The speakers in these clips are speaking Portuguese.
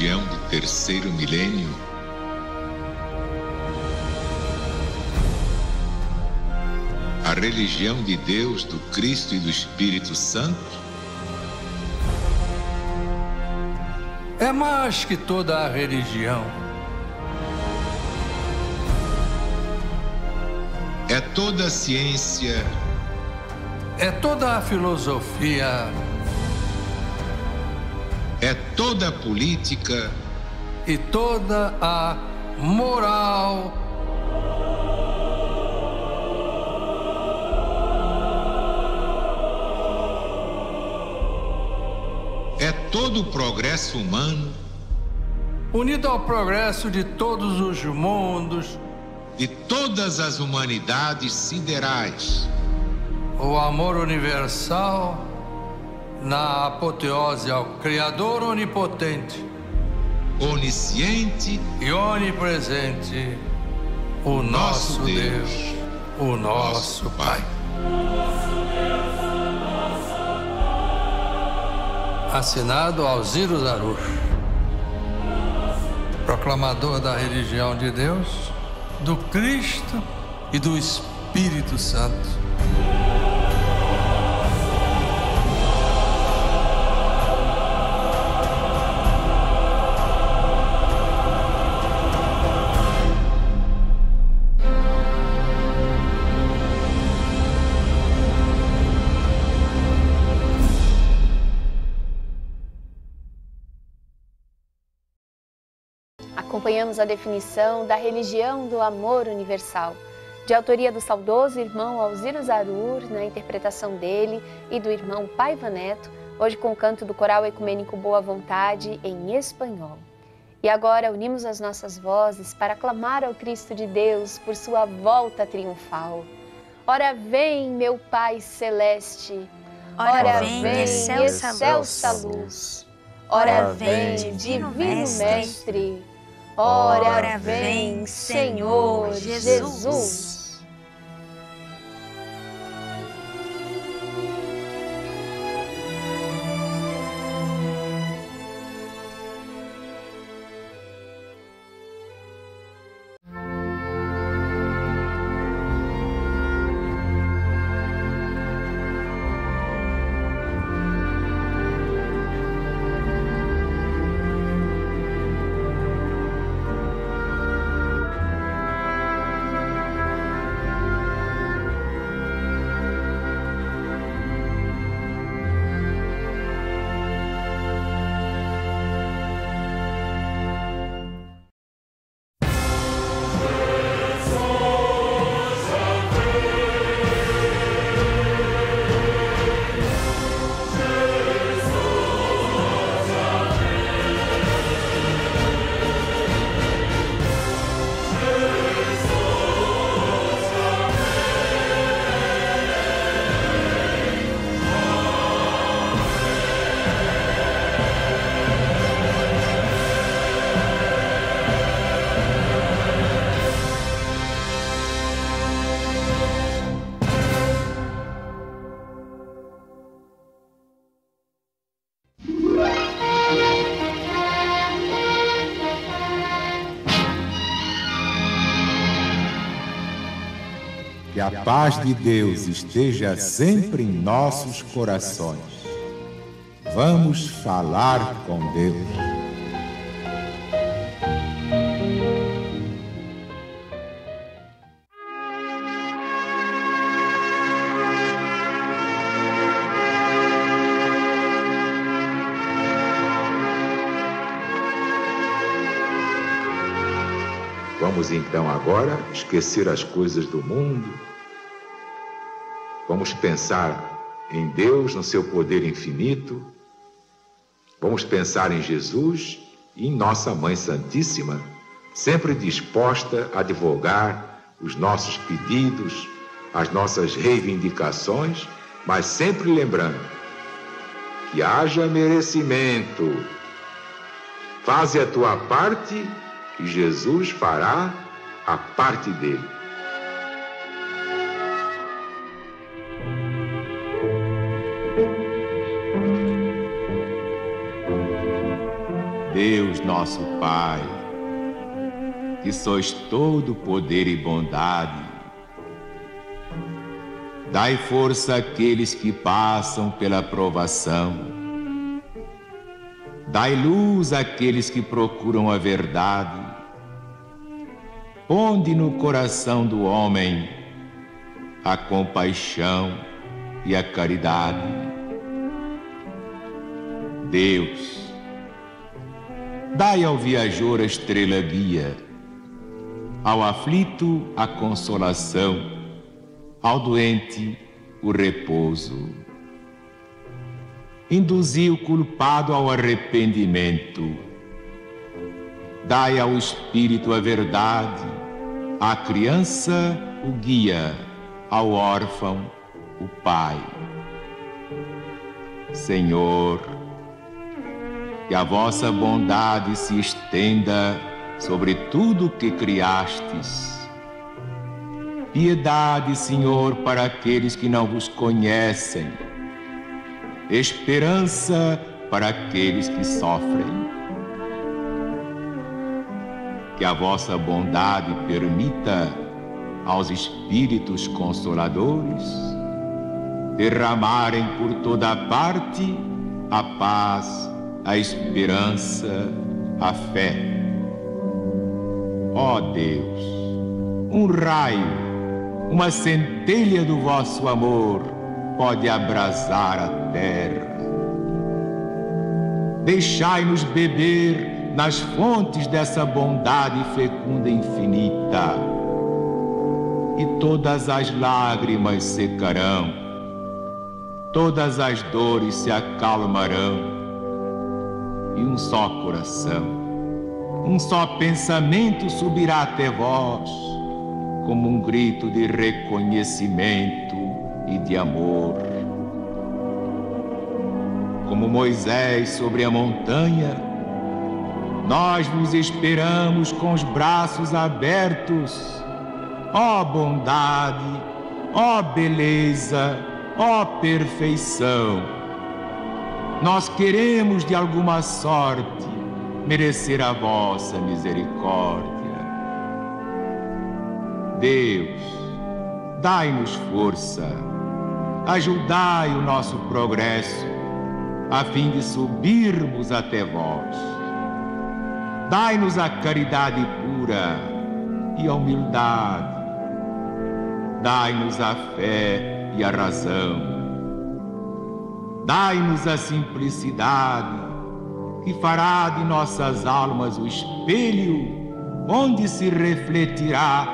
religião do terceiro milênio? A religião de Deus, do Cristo e do Espírito Santo? É mais que toda a religião. É toda a ciência. É toda a filosofia. É toda a política. E toda a moral. É todo o progresso humano. Unido ao progresso de todos os mundos. De todas as humanidades siderais. O amor universal na apoteose ao Criador onipotente, onisciente e onipresente, o nosso, nosso Deus, Deus, o nosso, Pai. Assinado Alziro Zaruch, proclamador da religião de Deus, do Cristo e do Espírito Santo. Acompanhamos a definição da religião do amor universal, de autoria do saudoso irmão Alziro Zarur, na interpretação dele, e do irmão Paiva Neto, hoje com o canto do coral ecumênico Boa Vontade em espanhol. E agora unimos as nossas vozes para clamar ao Cristo de Deus por sua volta triunfal. Ora vem, meu Pai celeste, ora, ora vem, excelsa luz. luz. Ora vem, divino mestre Ora vem, Senhor Jesus. Paz de Deus esteja sempre em nossos corações. Vamos falar com Deus. Vamos então agora esquecer as coisas do mundo Vamos pensar em Deus, no seu poder infinito. Vamos pensar em Jesus e em Nossa Mãe Santíssima, sempre disposta a divulgar os nossos pedidos, as nossas reivindicações, mas sempre lembrando que haja merecimento. Faze a tua parte e Jesus fará a parte dele. Nosso Pai, que sois todo poder e bondade, dai força àqueles que passam pela provação, dai luz àqueles que procuram a verdade, ponde no coração do homem a compaixão e a caridade. Deus, Dai ao viajor a estrela guia, ao aflito a consolação, ao doente o repouso. Induzi o culpado ao arrependimento. Dai ao espírito a verdade, à criança o guia, ao órfão o pai. Senhor, que a vossa bondade se estenda sobre tudo que criastes. Piedade, Senhor, para aqueles que não vos conhecem. Esperança para aqueles que sofrem. Que a vossa bondade permita aos Espíritos Consoladores derramarem por toda parte a paz a esperança, a fé. Ó oh Deus, um raio, uma centelha do vosso amor pode abrasar a terra. Deixai-nos beber nas fontes dessa bondade fecunda e infinita, e todas as lágrimas secarão, todas as dores se acalmarão e um só coração. Um só pensamento subirá até vós, como um grito de reconhecimento e de amor. Como Moisés sobre a montanha, nós vos esperamos com os braços abertos. Ó bondade, ó beleza, ó perfeição nós queremos de alguma sorte merecer a vossa misericórdia. Deus, dai-nos força, ajudai o nosso progresso, a fim de subirmos até vós. Dai-nos a caridade pura e a humildade. Dai-nos a fé e a razão Dai-nos a simplicidade, que fará de nossas almas o espelho onde se refletirá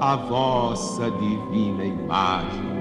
a vossa divina imagem.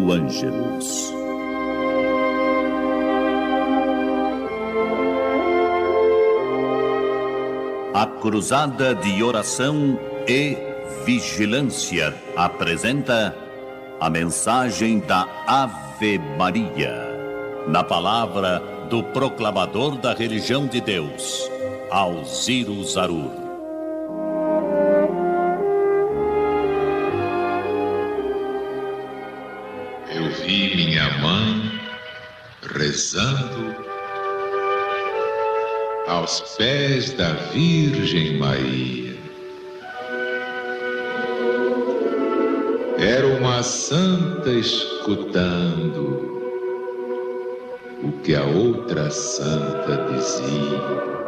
Do Ângelus. A Cruzada de Oração e Vigilância apresenta a mensagem da Ave Maria, na palavra do proclamador da religião de Deus, Alziro Zarur. Rezando aos pés da Virgem Maria. Era uma santa escutando o que a outra santa dizia.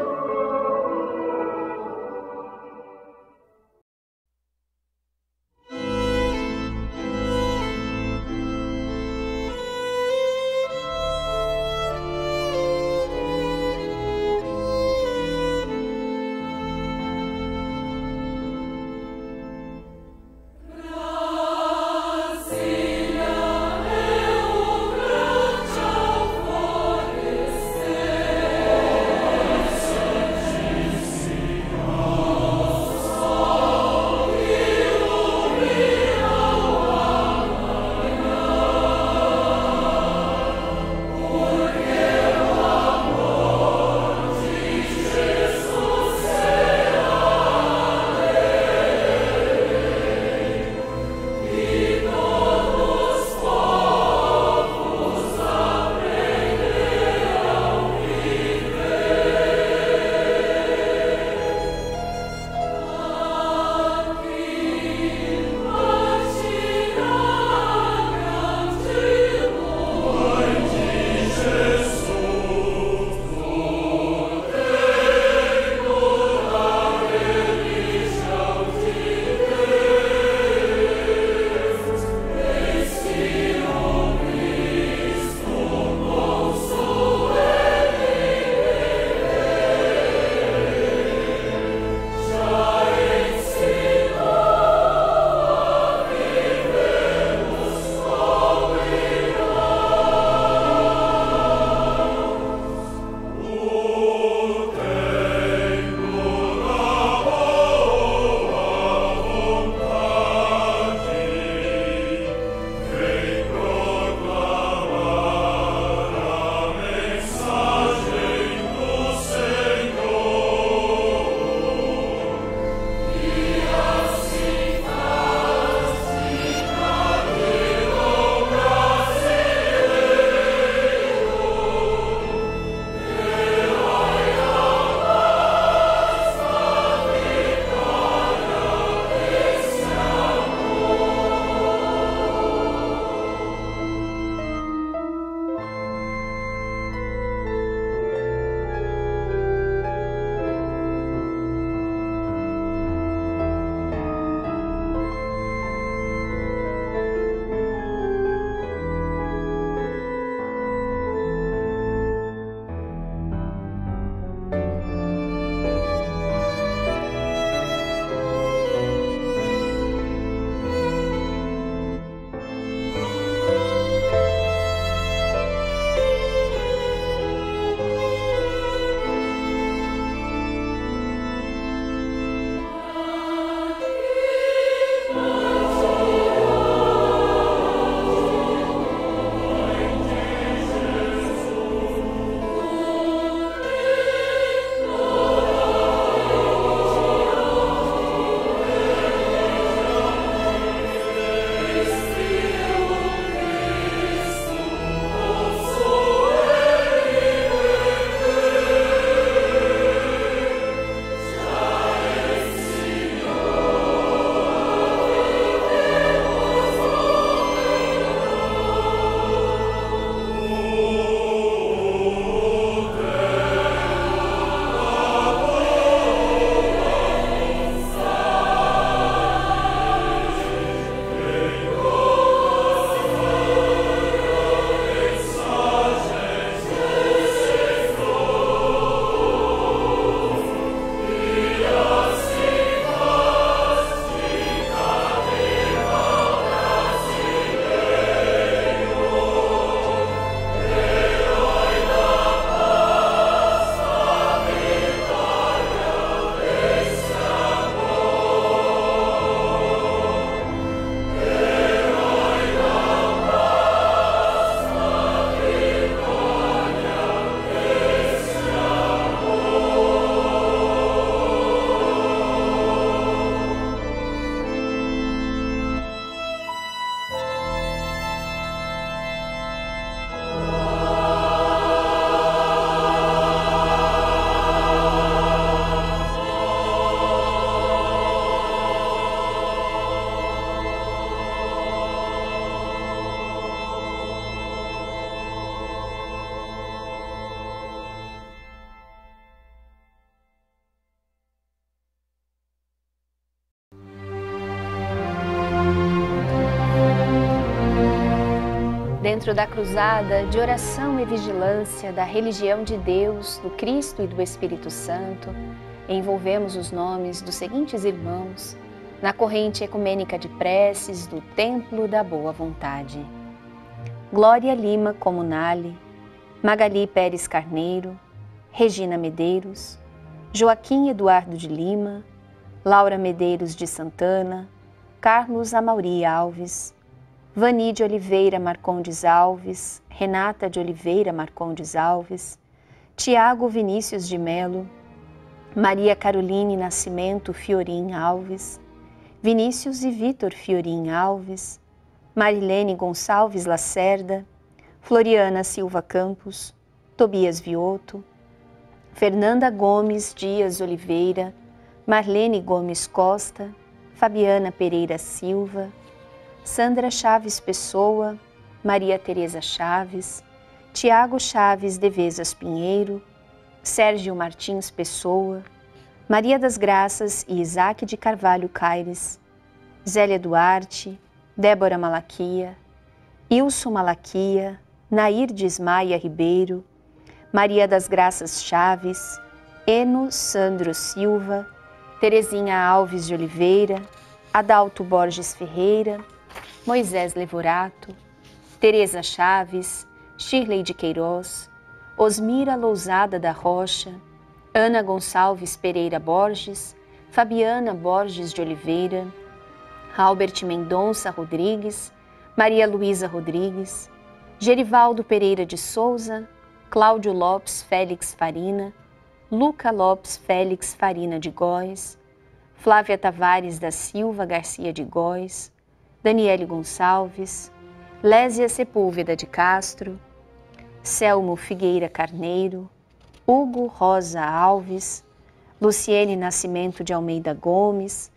Dentro da cruzada de oração e vigilância da religião de Deus, do Cristo e do Espírito Santo, envolvemos os nomes dos seguintes irmãos na corrente ecumênica de preces do Templo da Boa Vontade. Glória Lima Comunale, Magali Pérez Carneiro, Regina Medeiros, Joaquim Eduardo de Lima, Laura Medeiros de Santana, Carlos Amauri Alves, Vani de Oliveira Marcondes Alves, Renata de Oliveira Marcondes Alves, Tiago Vinícius de Melo, Maria Caroline Nascimento Fiorim Alves, Vinícius e Vitor Fiorim Alves, Marilene Gonçalves Lacerda, Floriana Silva Campos, Tobias Vioto, Fernanda Gomes Dias Oliveira, Marlene Gomes Costa, Fabiana Pereira Silva, Sandra Chaves Pessoa, Maria Tereza Chaves, Tiago Chaves Devezas Pinheiro, Sérgio Martins Pessoa, Maria das Graças e Isaac de Carvalho Caires, Zélia Duarte, Débora Malaquia, Ilso Malaquia, Nair de Ismaia Ribeiro, Maria das Graças Chaves, Eno Sandro Silva, Terezinha Alves de Oliveira, Adalto Borges Ferreira, Moisés Levorato, Teresa Chaves, Shirley de Queiroz, Osmira Lousada da Rocha, Ana Gonçalves Pereira Borges, Fabiana Borges de Oliveira, Albert Mendonça Rodrigues, Maria Luísa Rodrigues, Gerivaldo Pereira de Souza, Cláudio Lopes Félix Farina, Luca Lopes Félix Farina de Góes, Flávia Tavares da Silva Garcia de Góes, Daniele Gonçalves, Lésia Sepúlveda de Castro, Selmo Figueira Carneiro, Hugo Rosa Alves, Luciene Nascimento de Almeida Gomes,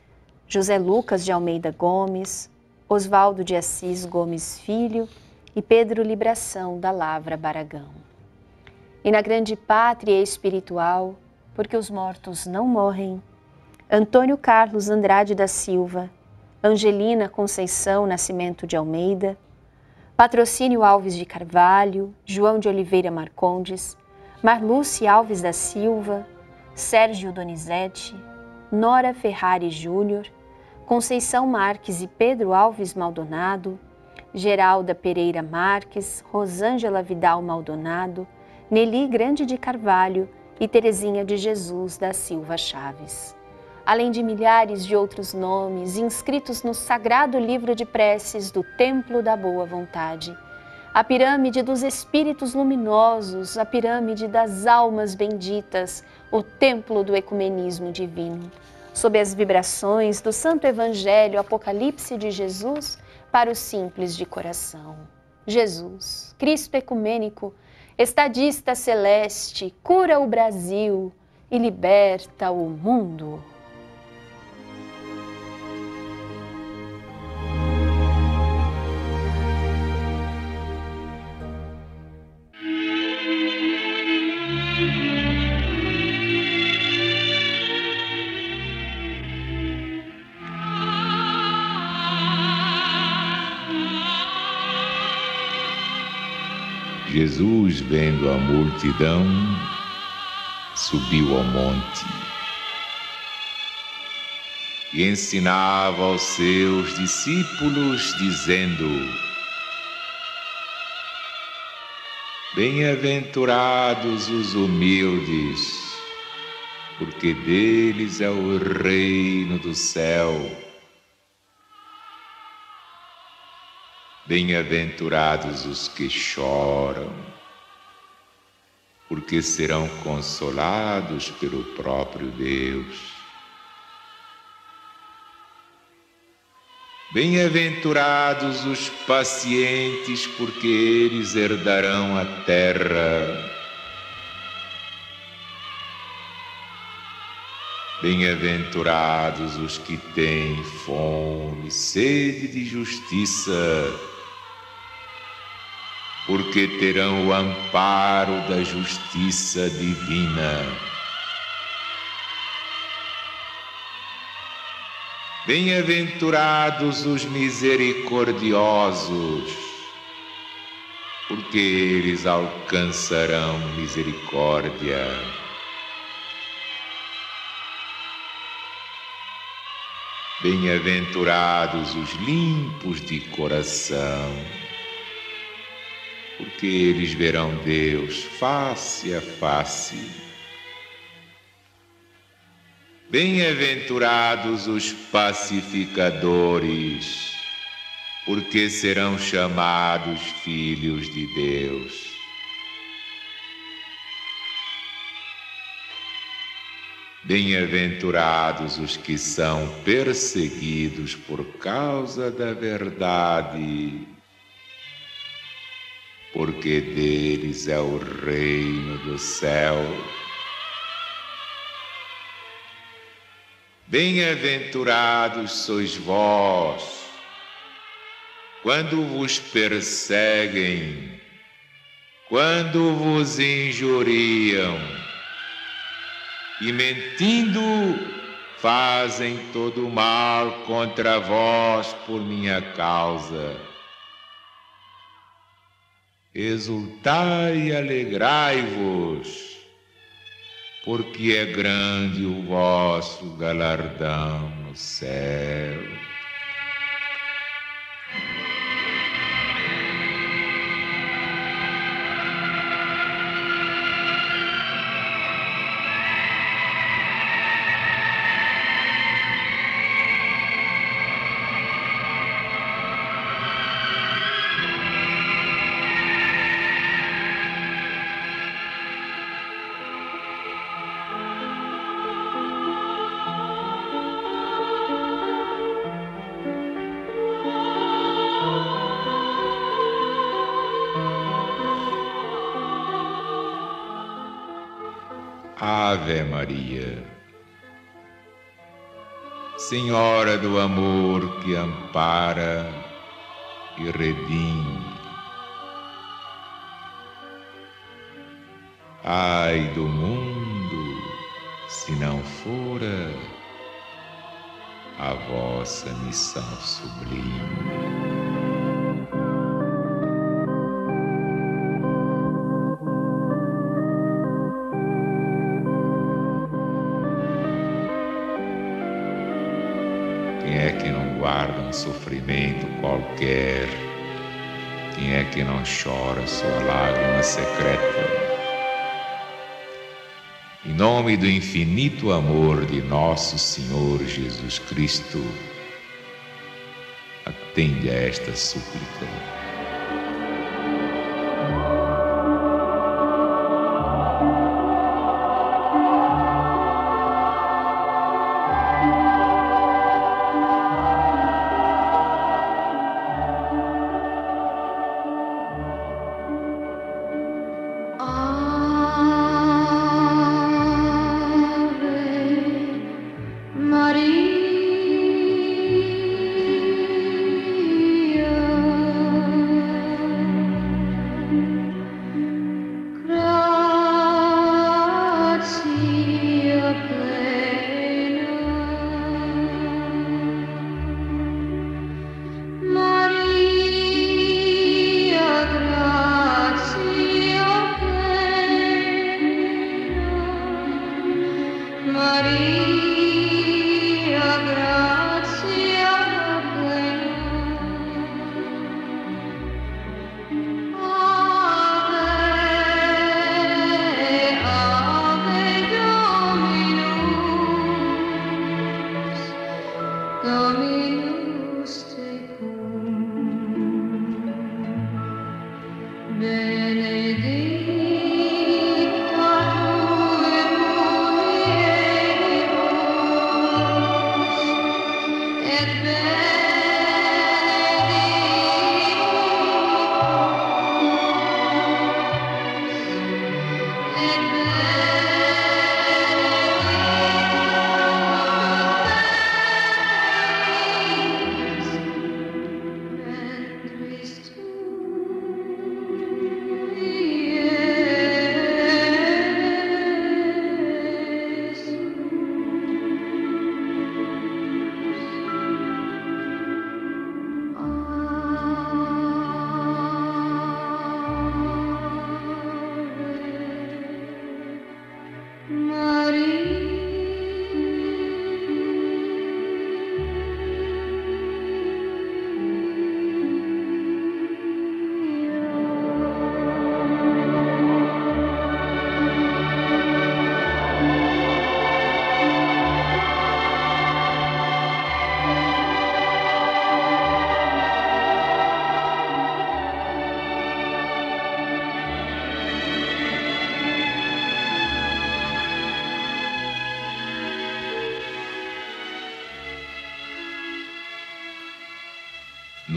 José Lucas de Almeida Gomes, Oswaldo de Assis Gomes Filho e Pedro Libração da Lavra Baragão. E na grande pátria espiritual, porque os mortos não morrem, Antônio Carlos Andrade da Silva, Angelina Conceição Nascimento de Almeida, Patrocínio Alves de Carvalho, João de Oliveira Marcondes, Marluce Alves da Silva, Sérgio Donizete, Nora Ferrari Júnior, Conceição Marques e Pedro Alves Maldonado, Geralda Pereira Marques, Rosângela Vidal Maldonado, Nelly Grande de Carvalho e Terezinha de Jesus da Silva Chaves além de milhares de outros nomes inscritos no sagrado livro de preces do Templo da Boa Vontade. A pirâmide dos espíritos luminosos, a pirâmide das almas benditas, o templo do ecumenismo divino. Sob as vibrações do Santo Evangelho Apocalipse de Jesus para os simples de coração. Jesus, Cristo ecumênico, estadista celeste, cura o Brasil e liberta o mundo. Jesus, vendo a multidão, subiu ao monte e ensinava aos seus discípulos, dizendo: Bem-aventurados os humildes, porque deles é o reino do céu. Bem-aventurados os que choram, porque serão consolados pelo próprio Deus. Bem-aventurados os pacientes, porque eles herdarão a terra. Bem-aventurados os que têm fome, sede de justiça porque terão o amparo da justiça divina. Bem-aventurados os misericordiosos, porque eles alcançarão misericórdia. Bem-aventurados os limpos de coração, porque eles verão Deus face a face. Bem-aventurados os pacificadores, porque serão chamados filhos de Deus. Bem-aventurados os que são perseguidos por causa da verdade, porque deles é o reino do céu. Bem-aventurados sois vós, quando vos perseguem, quando vos injuriam, e mentindo fazem todo mal contra vós por minha causa. Exultai e alegrai-vos, porque é grande o vosso galardão no céu. Maria. Senhora do amor que ampara e redime. Ai do mundo, se não fora a vossa missão sublime. Sofrimento qualquer? Quem é que não chora sua lágrima secreta? Em nome do infinito amor de nosso Senhor Jesus Cristo, atende a esta súplica.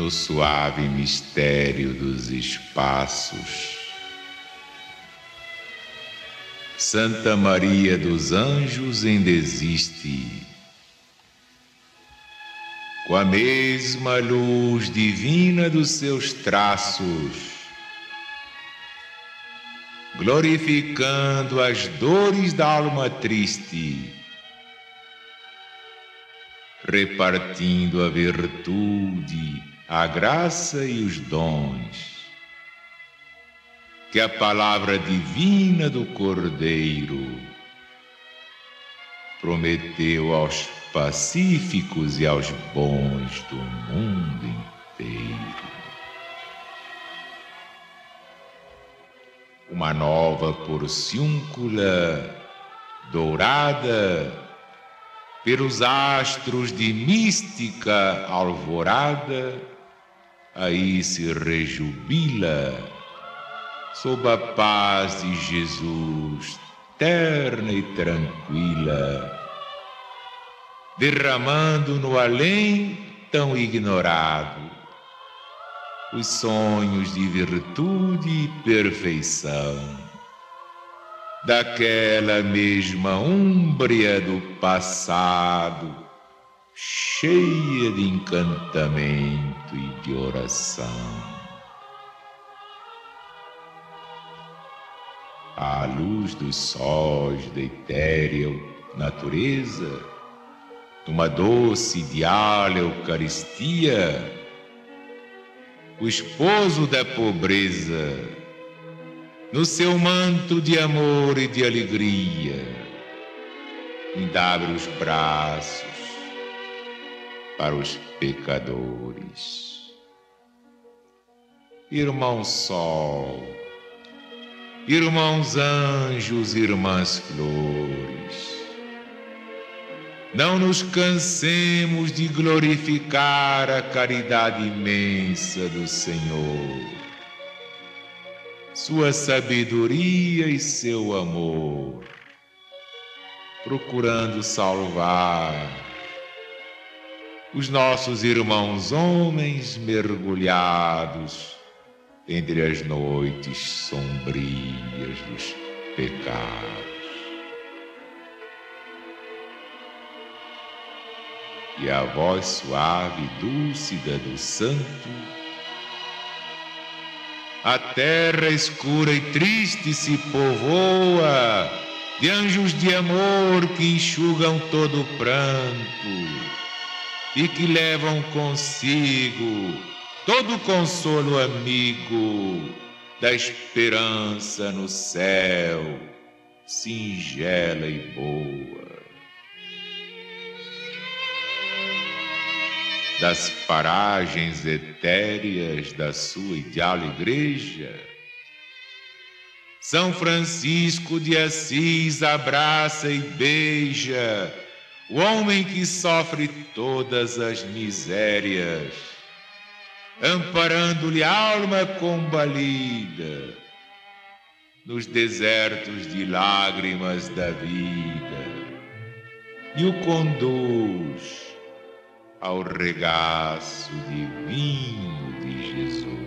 No suave mistério dos espaços. Santa Maria dos Anjos ainda existe, com a mesma luz divina dos seus traços, glorificando as dores da alma triste repartindo a virtude, a graça e os dons. Que a palavra divina do Cordeiro prometeu aos pacíficos e aos bons do mundo inteiro. Uma nova porciúncula dourada pelos astros de mística alvorada, aí se rejubila, sob a paz de Jesus, terna e tranquila, derramando no além tão ignorado os sonhos de virtude e perfeição daquela mesma úmbria do passado, cheia de encantamento e de oração. À luz dos sóis da etérea natureza, numa doce ideal Eucaristia, o esposo da pobreza no seu manto de amor e de alegria, ainda abre os braços para os pecadores. Irmão Sol, irmãos anjos, irmãs flores, não nos cansemos de glorificar a caridade imensa do Senhor sua sabedoria e seu amor, procurando salvar os nossos irmãos homens mergulhados entre as noites sombrias dos pecados. E a voz suave e dúlcida do santo a terra escura e triste se povoa de anjos de amor que enxugam todo o pranto e que levam consigo todo o consolo amigo da esperança no céu, singela e boa. das paragens etéreas da sua ideal igreja. São Francisco de Assis abraça e beija o homem que sofre todas as misérias, amparando-lhe a alma combalida nos desertos de lágrimas da vida, e o conduz ao regaço divino de Jesus.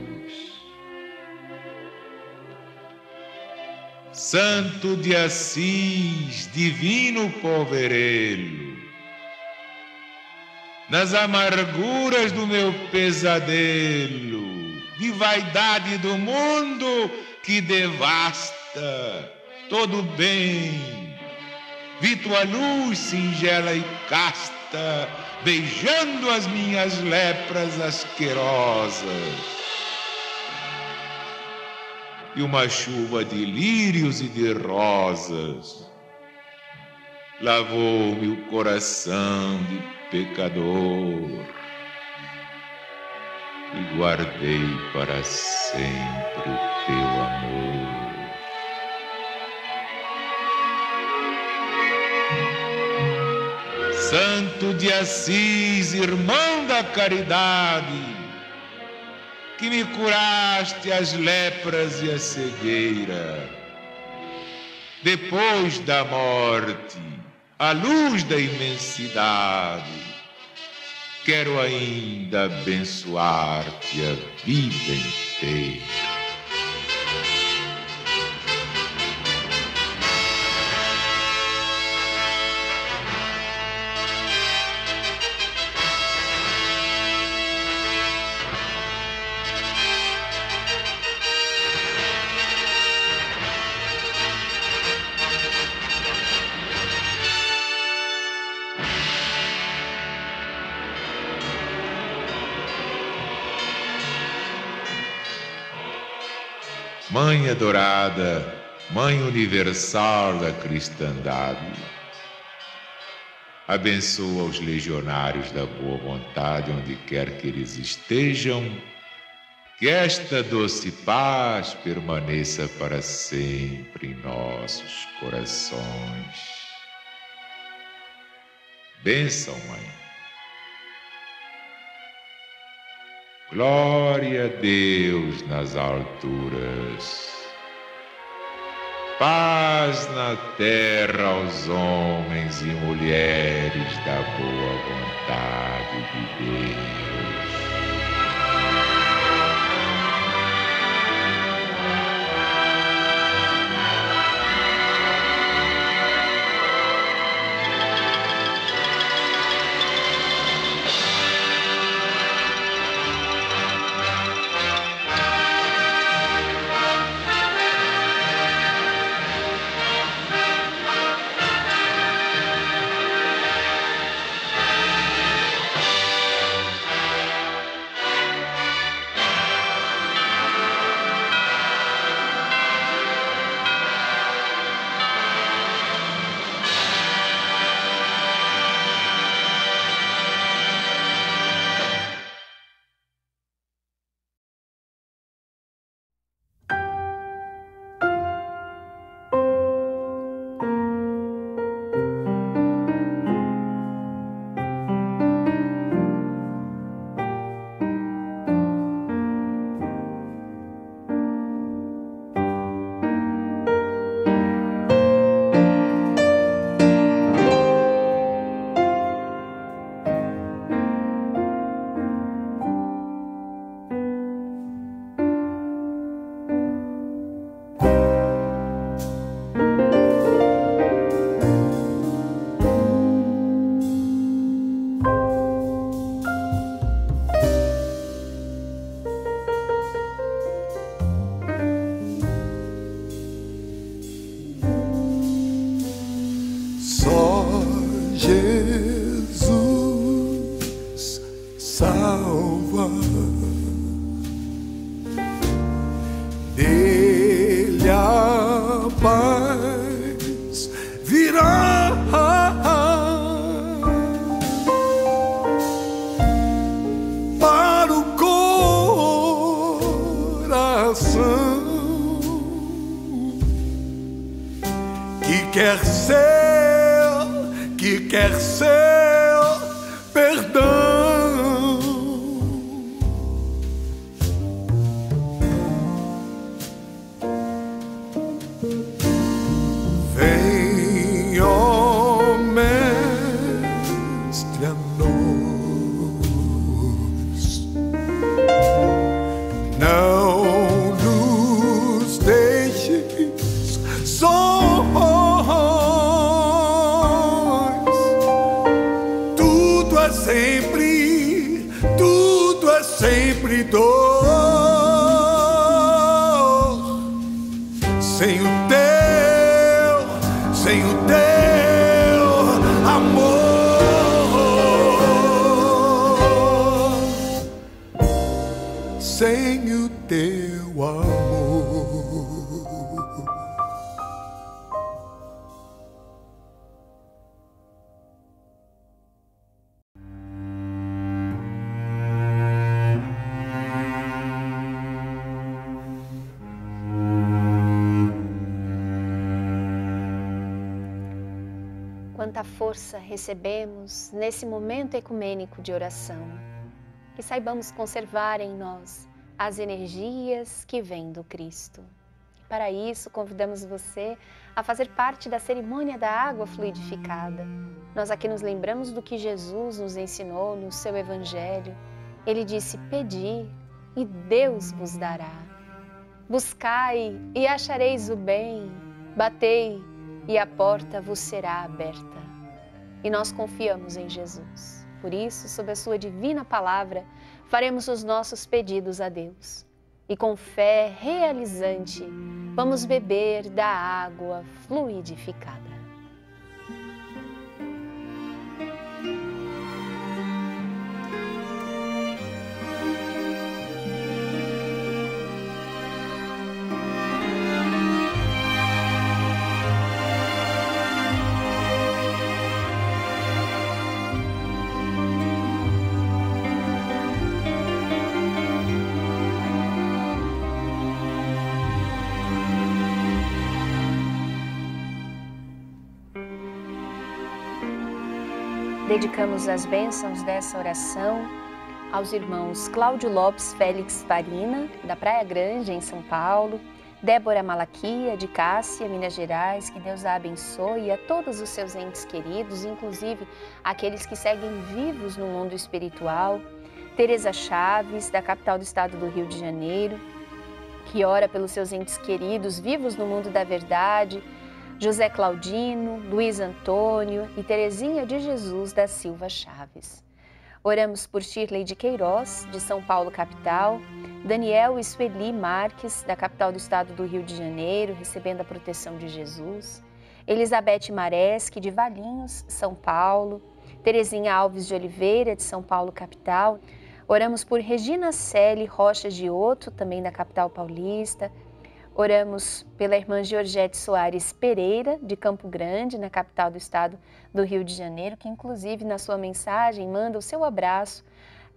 Santo de Assis, divino poverelo, nas amarguras do meu pesadelo, de vaidade do mundo que devasta todo bem, vi tua luz singela e casta beijando as minhas lepras asquerosas. E uma chuva de lírios e de rosas lavou-me o coração de pecador e guardei para sempre o teu amor. Santo de Assis, irmão da caridade, que me curaste as lepras e a cegueira. Depois da morte, a luz da imensidade, quero ainda abençoar-te a vida inteira. Mãe adorada, Mãe universal da cristandade, abençoa os legionários da boa vontade onde quer que eles estejam, que esta doce paz permaneça para sempre em nossos corações. Bênção, Mãe. Glória a Deus nas alturas. Paz na terra aos homens e mulheres da boa vontade de Deus. Quanta força recebemos nesse momento ecumênico de oração. Que saibamos conservar em nós as energias que vêm do Cristo. para isso, convidamos você a fazer parte da cerimônia da água fluidificada. Nós aqui nos lembramos do que Jesus nos ensinou no seu Evangelho. Ele disse: Pedi e Deus vos dará. Buscai e achareis o bem. Batei e a porta vos será aberta. E nós confiamos em Jesus. Por isso, sob a Sua divina palavra, faremos os nossos pedidos a Deus. E com fé realizante, vamos beber da água fluidificada. Dedicamos as bênçãos dessa oração aos irmãos Cláudio Lopes Félix Farina, da Praia Grande, em São Paulo, Débora Malaquia, de Cássia, Minas Gerais, que Deus a abençoe, e a todos os seus entes queridos, inclusive aqueles que seguem vivos no mundo espiritual, Tereza Chaves, da capital do estado do Rio de Janeiro, que ora pelos seus entes queridos vivos no mundo da verdade, José Claudino, Luiz Antônio e Terezinha de Jesus da Silva Chaves. Oramos por Shirley de Queiroz, de São Paulo, capital, Daniel e Sueli Marques, da capital do estado do Rio de Janeiro, recebendo a proteção de Jesus, Elizabeth Mareschi, de Valinhos, São Paulo, Terezinha Alves de Oliveira, de São Paulo, capital. Oramos por Regina Celi Rocha de Oto, também da capital paulista, Oramos pela irmã Georgette Soares Pereira, de Campo Grande, na capital do estado do Rio de Janeiro, que inclusive na sua mensagem manda o seu abraço.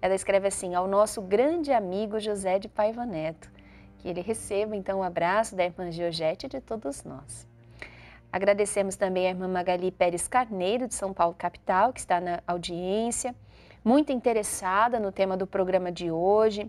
Ela escreve assim: ao nosso grande amigo José de Paiva Neto. Que ele receba então o um abraço da irmã Georgette e de todos nós. Agradecemos também a irmã Magali Pérez Carneiro, de São Paulo, capital, que está na audiência, muito interessada no tema do programa de hoje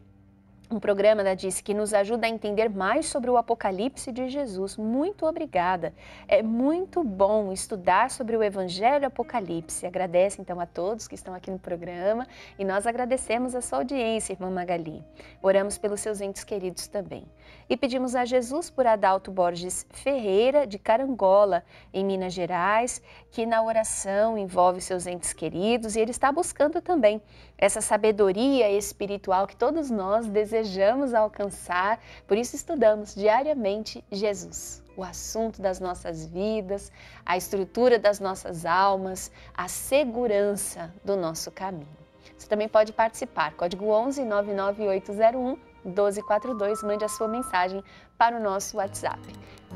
um programa, ela disse, que nos ajuda a entender mais sobre o Apocalipse de Jesus. Muito obrigada. É muito bom estudar sobre o Evangelho Apocalipse. Agradece então a todos que estão aqui no programa e nós agradecemos a sua audiência, irmã Magali. Oramos pelos seus entes queridos também. E pedimos a Jesus por Adalto Borges Ferreira, de Carangola, em Minas Gerais, que na oração envolve seus entes queridos e ele está buscando também essa sabedoria espiritual que todos nós desejamos alcançar. Por isso estudamos diariamente Jesus, o assunto das nossas vidas, a estrutura das nossas almas, a segurança do nosso caminho. Você também pode participar. Código 11 99801 1242. Mande a sua mensagem para o nosso WhatsApp.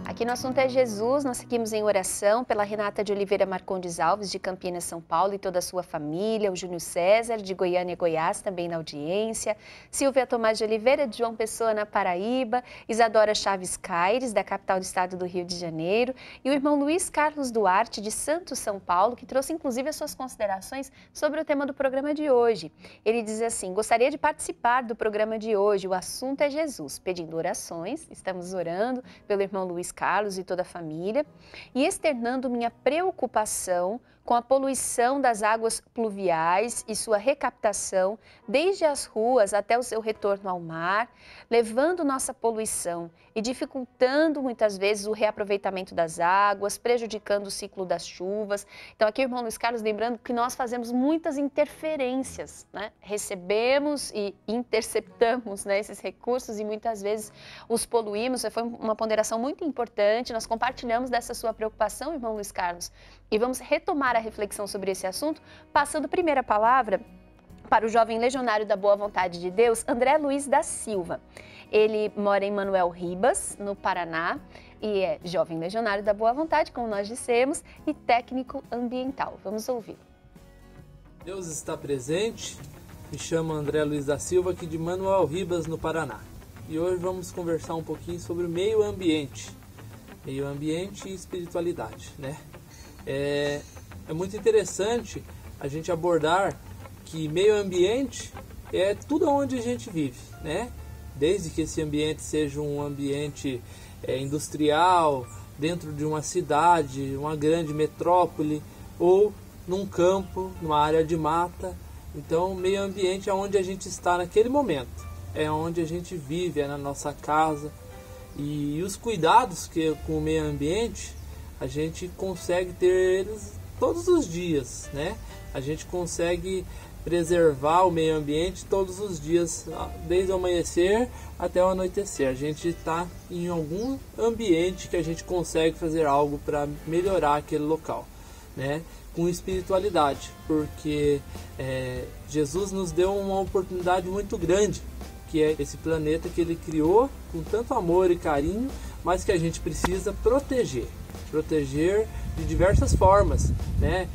Aqui no assunto é Jesus, nós seguimos em oração pela Renata de Oliveira Marcondes Alves, de Campinas, São Paulo, e toda a sua família, o Júnior César, de Goiânia, Goiás, também na audiência, Silvia Tomás de Oliveira, de João Pessoa, na Paraíba, Isadora Chaves Caires, da capital do estado do Rio de Janeiro, e o irmão Luiz Carlos Duarte, de Santos, São Paulo, que trouxe inclusive as suas considerações sobre o tema do programa de hoje. Ele diz assim: gostaria de participar do programa de hoje, o assunto é Jesus, pedindo orações, estamos orando pelo irmão Luiz Carlos e toda a família, e externando minha preocupação com a poluição das águas pluviais e sua recaptação desde as ruas até o seu retorno ao mar, levando nossa poluição e dificultando muitas vezes o reaproveitamento das águas, prejudicando o ciclo das chuvas. Então, aqui, irmão Luiz Carlos, lembrando que nós fazemos muitas interferências, né? recebemos e interceptamos né, esses recursos e muitas vezes os poluímos. Foi uma ponderação muito importante. Nós compartilhamos dessa sua preocupação, irmão Luiz Carlos, e vamos retomar a reflexão sobre esse assunto, passando a primeira palavra para o jovem legionário da Boa Vontade de Deus, André Luiz da Silva. Ele mora em Manuel Ribas, no Paraná, e é jovem legionário da Boa Vontade, como nós dissemos, e técnico ambiental. Vamos ouvir. Deus está presente. Me chamo André Luiz da Silva, aqui de Manuel Ribas, no Paraná. E hoje vamos conversar um pouquinho sobre o meio ambiente. Meio ambiente e espiritualidade, né? É, é muito interessante a gente abordar que meio ambiente é tudo onde a gente vive, né? desde que esse ambiente seja um ambiente é, industrial, dentro de uma cidade, uma grande metrópole, ou num campo, numa área de mata. Então, meio ambiente é onde a gente está naquele momento, é onde a gente vive, é na nossa casa. E, os cuidados que com o meio ambiente a gente consegue ter eles todos os dias, né? A gente consegue preservar o meio ambiente todos os dias, desde o amanhecer até o anoitecer. A gente está em algum ambiente que a gente consegue fazer algo para melhorar aquele local, né? Com espiritualidade, porque é, Jesus nos deu uma oportunidade muito grande, que é esse planeta que Ele criou com tanto amor e carinho, mas que a gente precisa proteger, proteger de diversas formas, né?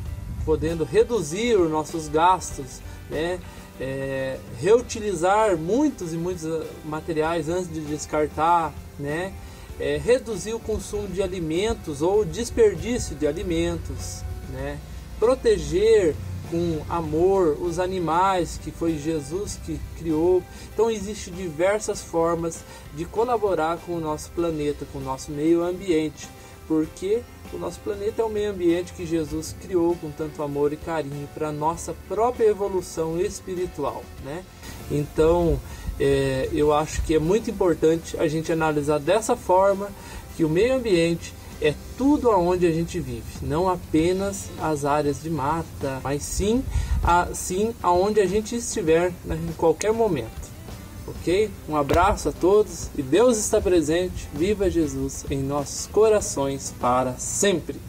podendo reduzir os nossos gastos, né? É, reutilizar muitos e muitos ah, materiais antes de descartar, né? É, reduzir o consumo de alimentos ou desperdício de alimentos, né? proteger com amor os animais que foi Jesus que criou. Então existem diversas formas de colaborar com o nosso planeta, com o nosso meio ambiente, porque o nosso planeta é o meio ambiente que Jesus criou com tanto amor e carinho para nossa própria evolução espiritual, né? Então, é, eu acho que é muito importante a gente analisar dessa forma que o meio ambiente é tudo aonde a gente vive, não apenas as áreas de mata, mas sim, a, sim aonde a gente estiver né, em qualquer momento ok? Um abraço a todos e Deus está presente. Viva Jesus em nossos corações para sempre.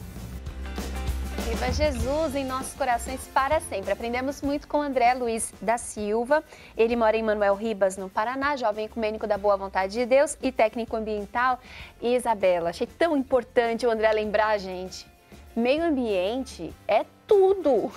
Viva Jesus em nossos corações para sempre. Aprendemos muito com André Luiz da Silva. Ele mora em Manuel Ribas, no Paraná, jovem ecumênico da Boa Vontade de Deus e técnico ambiental. E Isabela, achei tão importante o André lembrar gente. Meio ambiente é tudo.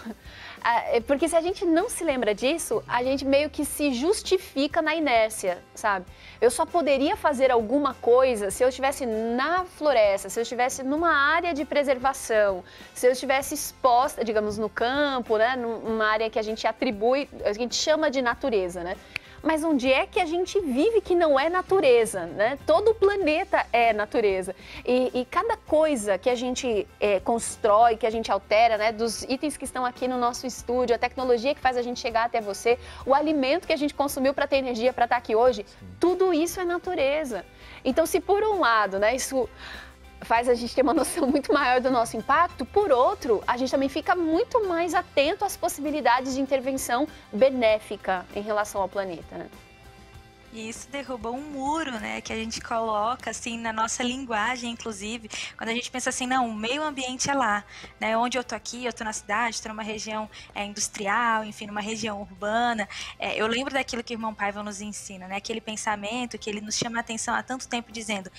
Ah, é porque se a gente não se lembra disso, a gente meio que se justifica na inércia, sabe? Eu só poderia fazer alguma coisa se eu estivesse na floresta, se eu estivesse numa área de preservação, se eu estivesse exposta, digamos, no campo, né? Numa área que a gente atribui, a gente chama de natureza, né? Mas onde é que a gente vive que não é natureza, né? Todo o planeta é natureza. E, e cada coisa que a gente é, constrói, que a gente altera, né? Dos itens que estão aqui no nosso estúdio, a tecnologia que faz a gente chegar até você, o alimento que a gente consumiu para ter energia para estar tá aqui hoje, tudo isso é natureza. Então, se por um lado, né, isso faz a gente ter uma noção muito maior do nosso impacto, por outro, a gente também fica muito mais atento às possibilidades de intervenção benéfica em relação ao planeta. Né? E isso derruba um muro, né, que a gente coloca assim na nossa linguagem, inclusive, quando a gente pensa assim, não, o meio ambiente é lá, né, onde eu tô aqui, eu tô na cidade, estou numa região é, industrial, enfim, numa região urbana. É, eu lembro daquilo que o irmão Paiva nos ensina, né, aquele pensamento que ele nos chama a atenção há tanto tempo dizendo,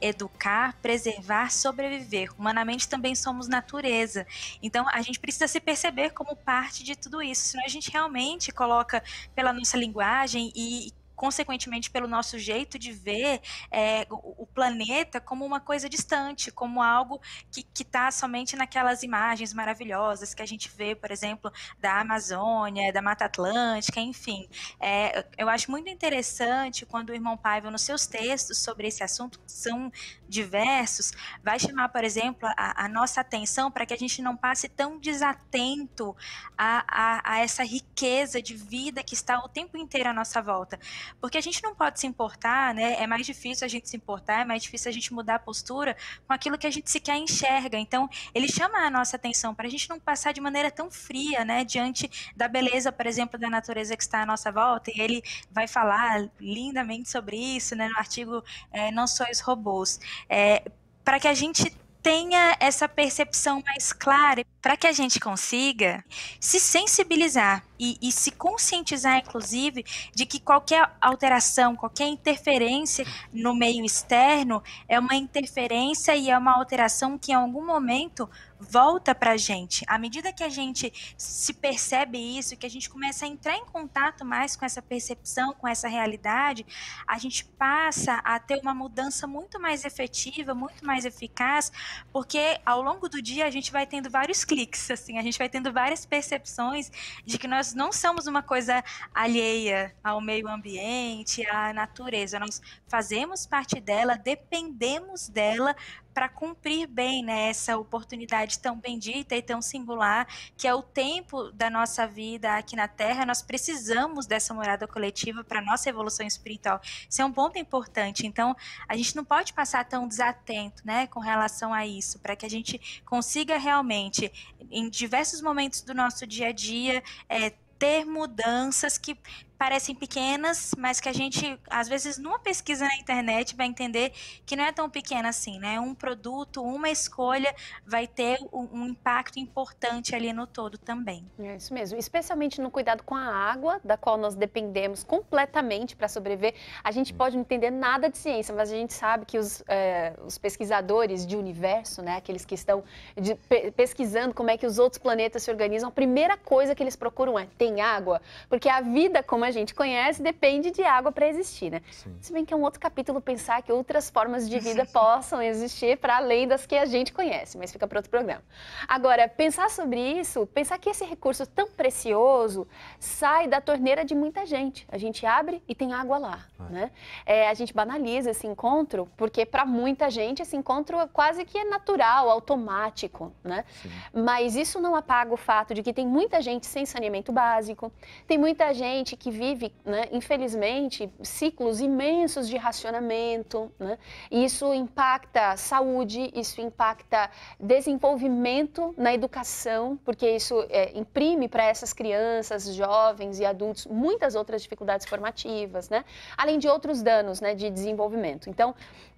educar, preservar, sobreviver. Humanamente também somos natureza. Então a gente precisa se perceber como parte de tudo isso. Senão a gente realmente coloca pela nossa linguagem e consequentemente pelo nosso jeito de ver é, o, planeta como uma coisa distante, como algo que está somente naquelas imagens maravilhosas que a gente vê, por exemplo, da Amazônia, da Mata Atlântica, enfim. É, eu acho muito interessante quando o irmão Paiva, nos seus textos sobre esse assunto, que são diversos, vai chamar, por exemplo, a, a nossa atenção para que a gente não passe tão desatento a, a, a essa riqueza de vida que está o tempo inteiro à nossa volta. Porque a gente não pode se importar, né? É mais difícil a gente se importar, é mais difícil a gente mudar a postura com aquilo que a gente sequer enxerga. Então, ele chama a nossa atenção para a gente não passar de maneira tão fria, né? Diante da beleza, por exemplo, da natureza que está à nossa volta. E ele vai falar lindamente sobre isso, né? No artigo é, Não Sois Robôs. É, para que a gente tenha essa percepção mais clara, para que a gente consiga se sensibilizar e, e, se conscientizar, inclusive, de que qualquer alteração, qualquer interferência no meio externo é uma interferência e é uma alteração que em algum momento volta para a gente. À medida que a gente se percebe isso, que a gente começa a entrar em contato mais com essa percepção, com essa realidade, a gente passa a ter uma mudança muito mais efetiva, muito mais eficaz, porque ao longo do dia a gente vai tendo vários cliques, assim, a gente vai tendo várias percepções de que nós nós não somos uma coisa alheia ao meio ambiente, à natureza. Nós fazemos parte dela, dependemos dela para cumprir bem né, essa oportunidade tão bendita e tão singular, que é o tempo da nossa vida aqui na Terra. Nós precisamos dessa morada coletiva para nossa evolução espiritual. Isso é um ponto importante. Então, a gente não pode passar tão desatento né, com relação a isso, para que a gente consiga realmente, em diversos momentos do nosso dia a dia, é, ter mudanças que parecem pequenas, mas que a gente, às vezes, numa pesquisa na internet, vai entender que não é tão pequena assim, né? Um produto, uma escolha vai ter um, impacto importante ali no todo também. É isso mesmo, especialmente no cuidado com a água, da qual nós dependemos completamente para sobreviver. A gente pode não entender nada de ciência, mas a gente sabe que os, é, os pesquisadores de universo, né, aqueles que estão de, pe pesquisando como é que os outros planetas se organizam, a primeira coisa que eles procuram é: tem água? Porque a vida, como a gente conhece, depende de água para existir, né? Sim. Se bem que é um outro capítulo pensar que outras formas de vida possam existir para além das que a gente conhece, mas fica para outro programa. Agora, pensar sobre isso, pensar que esse recurso tão precioso sai da torneira de muita gente. A gente abre e tem água lá, ah. né? É, a gente banaliza esse encontro porque para muita gente esse encontro quase que é natural, automático, né? Sim. Mas isso não apaga o fato de que tem muita gente sem saneamento básico, tem muita gente que vive, né, infelizmente, ciclos imensos de racionamento. Né? E isso impacta saúde, isso impacta desenvolvimento na educação, porque isso é, imprime para essas crianças, jovens e adultos muitas outras dificuldades formativas, né? além de outros danos né, de desenvolvimento. Então,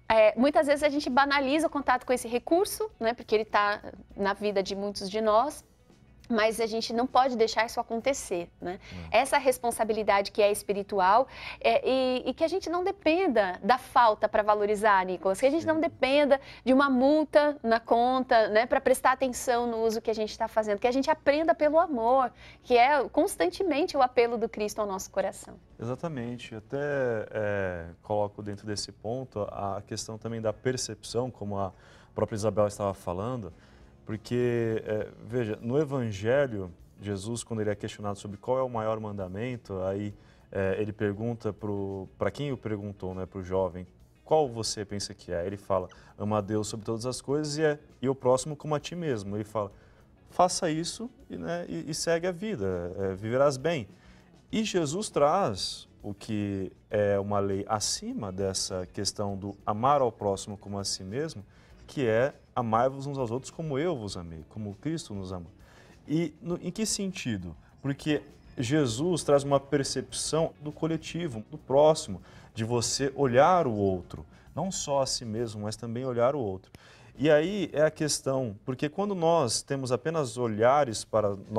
é, muitas vezes a gente banaliza o contato com esse recurso, né, porque ele está na vida de muitos de nós, mas a gente não pode deixar isso acontecer, né? Hum. Essa responsabilidade que é espiritual é, e, e, que a gente não dependa da falta para valorizar, Nicolas, que a gente não dependa de uma multa na conta, né, para prestar atenção no uso que a gente está fazendo, que a gente aprenda pelo amor, que é constantemente o apelo do Cristo ao nosso coração. Exatamente, até é, coloco dentro desse ponto a questão também da percepção, como a própria Isabel estava falando, porque, é, veja, no Evangelho, Jesus, quando ele é questionado sobre qual é o maior mandamento, aí é, ele pergunta para quem o perguntou, né, para o jovem, qual você pensa que é? Ele fala, ama a Deus sobre todas as coisas e, é, e o próximo como a ti mesmo. Ele fala, faça isso e, né, e, e segue a vida, é, viverás bem. E Jesus traz o que é uma lei acima dessa questão do amar ao próximo como a si mesmo, que é amai-vos uns aos outros como eu vos amei, como Cristo nos ama. E no, em que sentido? Porque Jesus traz uma percepção do coletivo, do próximo, de você olhar o outro, não só a si mesmo, mas também olhar o outro. E aí é a questão, porque quando nós temos apenas olhares para